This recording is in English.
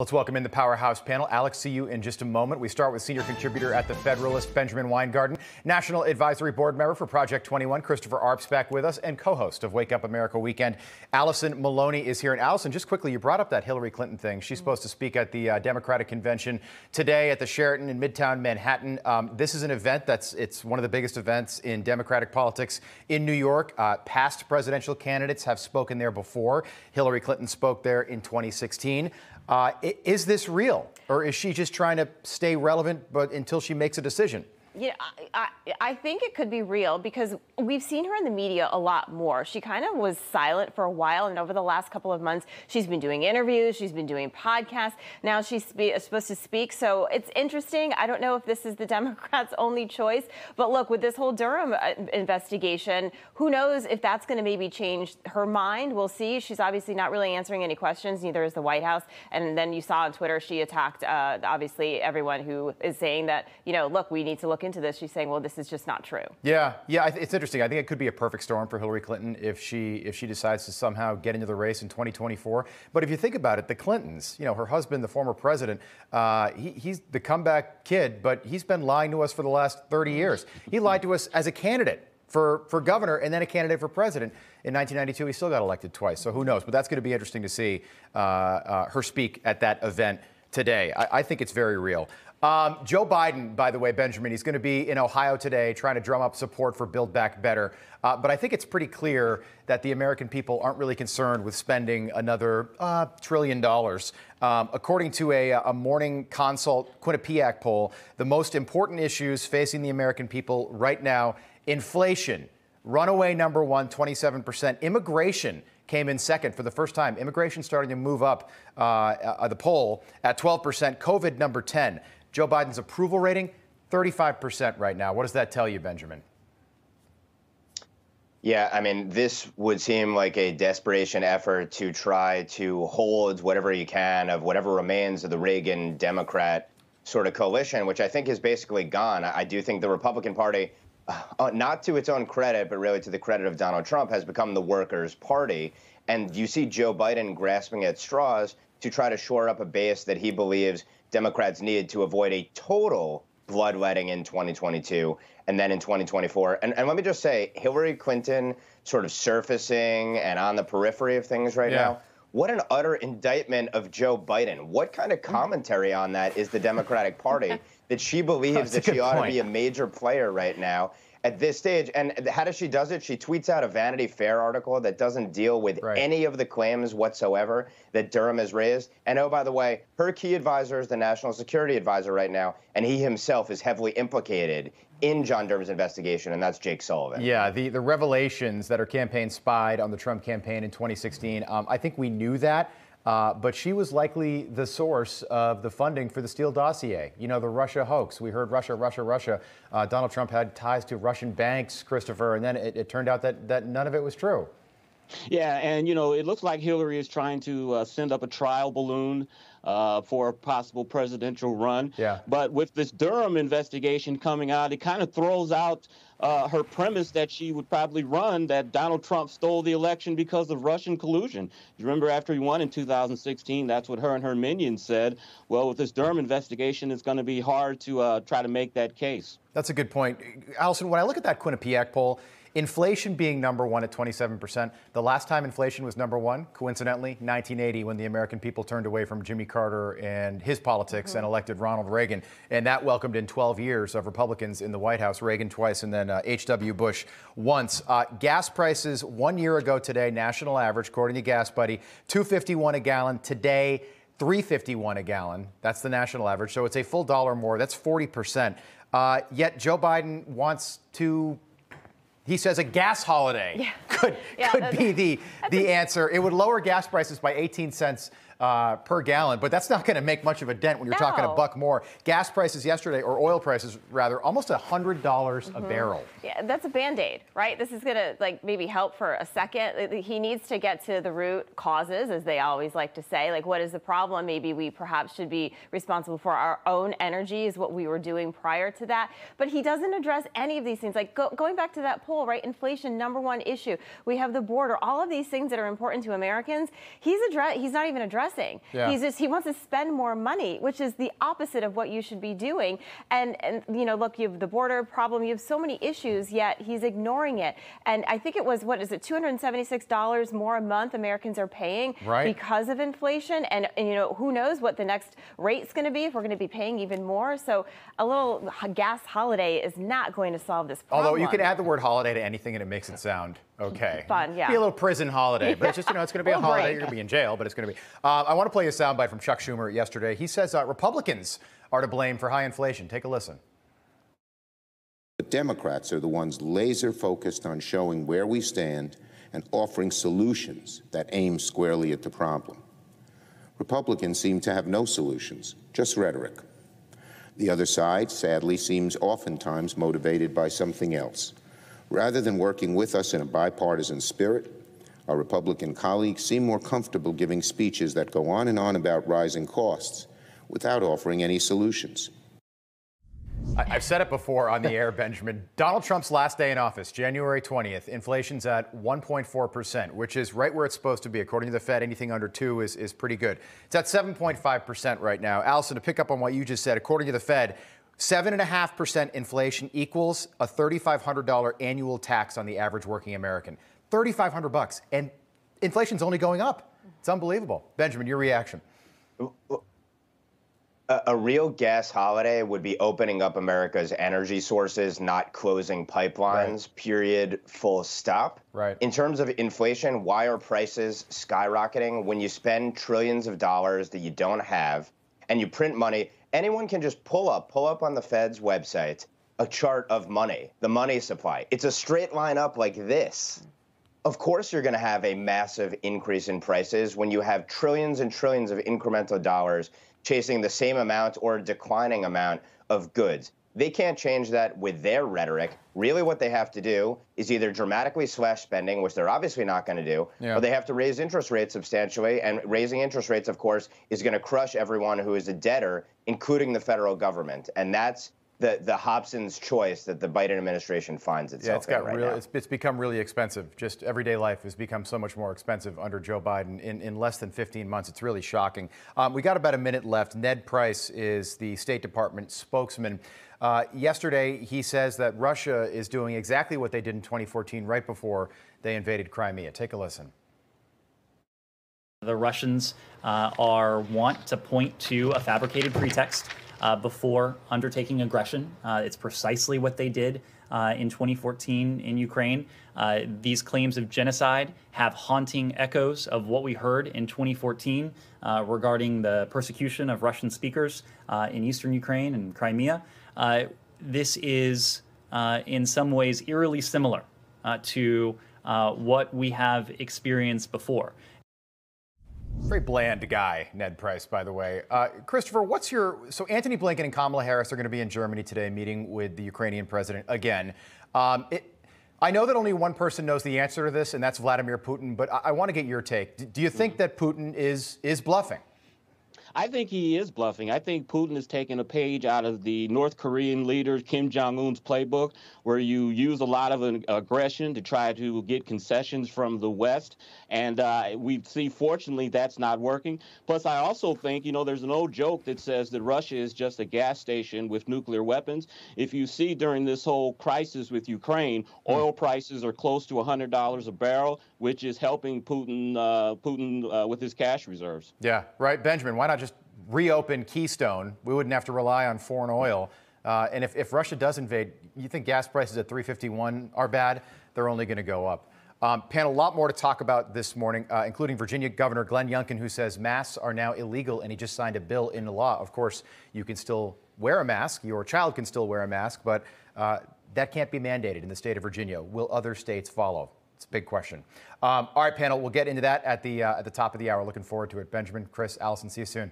Let's welcome in the Powerhouse panel. Alex, see you in just a moment. We start with senior contributor at The Federalist, Benjamin Weingarten, National Advisory Board member for Project 21, Christopher Arps back with us, and co-host of Wake Up America Weekend, Allison Maloney is here. And Allison, just quickly, you brought up that Hillary Clinton thing. She's supposed to speak at the uh, Democratic Convention today at the Sheraton in Midtown Manhattan. Um, this is an event that's it's one of the biggest events in Democratic politics in New York. Uh, past presidential candidates have spoken there before. Hillary Clinton spoke there in 2016. Uh, is this real, or is she just trying to stay relevant, but until she makes a decision? You know, I, I, think it could be real because we've seen her in the media a lot more. She kind of was silent for a while, and over the last couple of months, she's been doing interviews, she's been doing podcasts. Now she's spe- supposed to speak, so it's interesting. I don't know if this is the Democrats' only choice, but look, with this whole Durham uh, investigation, who knows if that's going to maybe change her mind? We'll see. She's obviously not really answering any questions, neither is the White House. And then you saw on Twitter she attacked, uh, obviously, everyone who is saying that, you know, look, we need to look into this, she's saying, well, this is just not true. Yeah, yeah, it's interesting. I think it could be a perfect storm for Hillary Clinton if she if she decides to somehow get into the race in 2024. But if you think about it, the Clintons, you know, her husband, the former president, uh, he, he's the comeback kid, but he's been lying to us for the last 30 years. He lied to us as a candidate for, for governor and then a candidate for president. In 1992, he still got elected twice. So who knows? But that's going to be interesting to see uh, uh, her speak at that event today. I, I think it's very real. Um, Joe Biden, by the way, Benjamin, he's going to be in Ohio today trying to drum up support for Build Back Better. Uh, but I think it's pretty clear that the American people aren't really concerned with spending another uh, trillion dollars. Um, according to a, a, Morning Consult Quinnipiac poll, the most important issues facing the American people right now inflation, runaway number one, 27%, immigration came in second for the first time. Immigration starting to move up uh, uh, the poll at 12%, COVID number 10. Joe Biden's approval rating, 35% right now. What does that tell you, Benjamin? Yeah, I mean, this would seem like a desperation effort to try to hold whatever you can of whatever remains of the Reagan Democrat sort of coalition, which I think is basically gone. I do think the Republican Party, uh, not to its own credit, but really to the credit of Donald Trump, has become the workers' party. And you see Joe Biden grasping at straws to try to shore up a base that he believes Democrats need to avoid a total bloodletting in 2022 and then in 2024. And, and let me just say, Hillary Clinton sort of surfacing and on the periphery of things right yeah. now. What an utter indictment of Joe Biden. What kind of commentary on that is the Democratic Party that she believes that she ought point. to be a major player right now? at this stage. And how does she does it? She tweets out a Vanity Fair article that doesn't deal with right. any of the claims whatsoever that Durham has raised. And oh, by the way, her key advisor is the National Security Advisor right now, and he himself is heavily implicated in John Durham's investigation, and that's Jake Sullivan. Yeah, the, the revelations that her campaign spied on the Trump campaign in 2016, um, I think we knew that. Uh, but she was likely the source of the funding for the Steele dossier. You know, the Russia hoax. We heard Russia, Russia, Russia. Uh, Donald Trump had ties to Russian banks, Christopher, and then it, it, turned out that, that none of it was true. Yeah, and you know, it looks like Hillary is trying to uh, send up a trial balloon uh, for a possible presidential run. Yeah. But with this Durham investigation coming out, it kind of throws out uh, her premise that she would probably run that Donald Trump stole the election because of Russian collusion. You remember after he won in 2016, that's what her and her minions said. Well, with this Durham investigation, it's going to be hard to uh, try to make that case. That's a good point. Allison, when I look at that Quinnipiac poll, Inflation being number one at 27%. The last time inflation was number one, coincidentally, 1980, when the American people turned away from Jimmy Carter and his politics mm-hmm. and elected Ronald Reagan. And that welcomed in 12 years of Republicans in the White House, Reagan twice, and then H.W. Uh, Bush once. Uh, gas prices one year ago today, national average, according to Gas Buddy, 251 a gallon. Today, 351 a gallon. That's the national average. So it's a full dollar more. That's 40%. Uh, yet Joe Biden wants to he says a gas holiday yeah. could, yeah, could be the, the answer. It would lower gas prices by 18 cents uh, per gallon, but that's not going to make much of a dent when you're no. talking a buck more. Gas prices yesterday, or oil prices rather, almost a $100 mm-hmm. a barrel. Yeah, that's a band-aid, right? This is going to like maybe help for a second. He needs to get to the root causes, as they always like to say. Like, what is the problem? Maybe we perhaps should be responsible for our own energy, is what we were doing prior to that. But he doesn't address any of these things. Like go, going back to that poll, right? Inflation, number one issue. We have the border, all of these things that are important to Americans. He's address. He's not even addressing. Yeah. He's just he wants to spend more money, which is the opposite of what you should be doing. And and you know, look, you have the border problem, you have so many issues, yet he's ignoring it. And I think it was what is it, two hundred and seventy six dollars more a month Americans are paying Right. because of inflation. And, and you know, who knows what the next rate's going to be if we're going to be paying even more. So a little gas holiday is not going to solve this problem. Although you can add the word holiday to anything and it makes it sound okay. Fun, yeah. Be a little prison holiday, but it's just, you know, it's going to be a holiday. break. You're going to be in jail, but it's going to be. Uh, I want to play a soundbite from Chuck Schumer yesterday. He says uh, Republicans are to blame for high inflation. Take a listen. The Democrats are the ones laser focused on showing where we stand and offering solutions that aim squarely at the problem. Republicans seem to have no solutions, just rhetoric. The other side, sadly, seems oftentimes motivated by something else. Rather than working with us in a bipartisan spirit, our Republican colleagues seem more comfortable giving speeches that go on and on about rising costs without offering any solutions. I've said it before on the air, Benjamin. Donald Trump's last day in office, January 20th, inflation's at 1.4%, which is right where it's supposed to be. According to the Fed, anything under 2 is, is pretty good. It's at 7.5% right now. Allison, to pick up on what you just said, according to the Fed, 7.5% inflation equals a $3,500 annual tax on the average working American. 3,500 bucks. And inflation's only going up. It's unbelievable. Benjamin, your reaction. A, a real gas holiday would be opening up America's energy sources, not closing pipelines, period, full stop. Right. In terms of inflation, why are prices skyrocketing? When you spend trillions of dollars that you don't have and you print money, anyone can just pull up, pull up on the Fed's website a chart of money, the money supply. It's a straight line up like this. Of course, you're going to have a massive increase in prices when you have trillions and trillions of incremental dollars chasing the same amount or declining amount of goods. They can't change that with their rhetoric. Really, what they have to do is either dramatically slash spending, which they're obviously not going to do, Yeah. or they have to raise interest rates substantially. And raising interest rates, of course, is going to crush everyone who is a debtor, including the federal government. And that's the, the Hobson's choice that the Biden administration finds itself Yeah, it's got in right real. now. It's, it's become really expensive. Just everyday life has become so much more expensive under Joe Biden in, in less than 15 months. It's really shocking. Um, we got about a minute left. Ned Price is the State Department spokesman. Uh, yesterday, he says that Russia is doing exactly what they did in 2014, right before they invaded Crimea. Take a listen. The Russians uh, are want to point to a fabricated pretext uh, before undertaking aggression. Uh, it's precisely what they did uh, in 2014 in Ukraine. Uh, these claims of genocide have haunting echoes of what we heard in 2014 uh, regarding the persecution of Russian speakers uh, in eastern Ukraine and Crimea. This is, in some ways, eerily similar to what we have experienced before. Very bland guy, Ned Price, by the way. Uh, Christopher, what's your. So, Antony Blinken and Kamala Harris are going to be in Germany today meeting with the Ukrainian president again. Um, it, I know that only one person knows the answer to this, and that's Vladimir Putin, but I, I want to get your take. D- do you think that Putin is, is bluffing? I think he is bluffing. I think Putin is taking a page out of the North Korean leader Kim Jong Un's playbook, where you use a lot of an aggression to try to get concessions from the West. And uh, we see, fortunately, that's not working. Plus, I also think, you know, there's an old joke that says that Russia is just a gas station with nuclear weapons. If you see during this whole crisis with Ukraine, oil prices are close to $100 a barrel, which is helping Putin, uh, Putin uh, with his cash reserves. Yeah, right. Benjamin, why not just reopen Keystone? We wouldn't have to rely on foreign oil. Uh, and if, if Russia does invade, you think gas prices at 351 are bad? They're only going to go up. Um, panel, a lot more to talk about this morning, uh, including Virginia Governor Glenn Youngkin, who says masks are now illegal, and he just signed a bill into law. Of course, you can still wear a mask, your child can still wear a mask, but uh, that can't be mandated in the state of Virginia. Will other states follow? It's a big question. Um, all right, panel, we'll get into that at the, uh, at the top of the hour. Looking forward to it. Benjamin, Chris, Allison, see you soon.